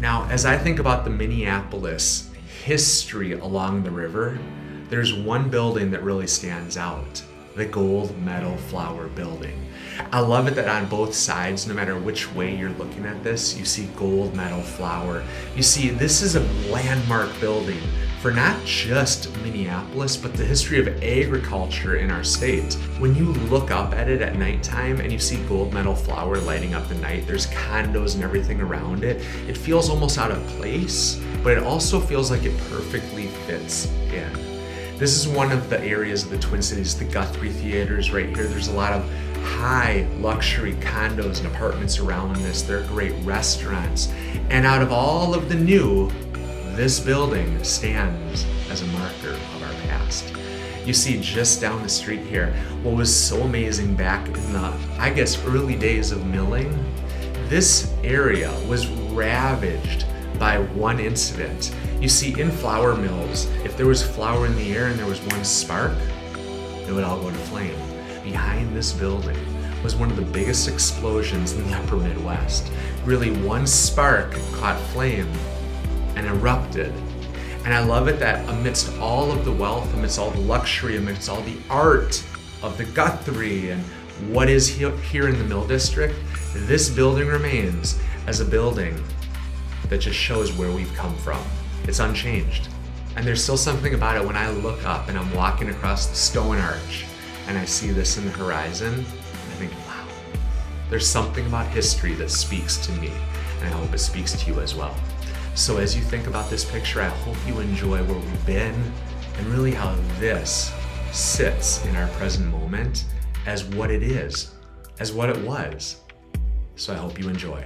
Now, as I think about the Minneapolis history along the river, there's one building that really stands out the Gold Medal flour Building. I love it that on both sides, no matter which way you're looking at this, you see gold medal flour. You see, this is a landmark building for not just Minneapolis, but the history of agriculture in our state. When you look up at it at nighttime and you see gold medal flour lighting up the night, there's condos and everything around it, it feels almost out of place, but it also feels like it perfectly fits in. This is one of the areas of the Twin Cities, the Guthrie Theaters right here. There's a lot of high luxury condos and apartments around this. They're great restaurants. And out of all of the new, this building stands as a marker of our past. You see just down the street here, what was so amazing back in the, I guess, early days of milling, this area was ravaged by one incident. You see, in flour mills, if there was flour in the air and there was one spark, it would all go to flame. Behind this building was one of the biggest explosions in the upper Midwest. Really, one spark caught flame and erupted. And I love it that amidst all of the wealth, amidst all the luxury, amidst all the art of the Guthrie and what is here in the Mill District, this building remains as a building that just shows where we've come from. It's unchanged. And there's still something about it when I look up and I'm walking across the stone arch and I see this in the horizon, I think, wow, there's something about history that speaks to me, and I hope it speaks to you as well. So as you think about this picture, I hope you enjoy where we've been and really how this sits in our present moment as what it is, as what it was. So I hope you enjoy.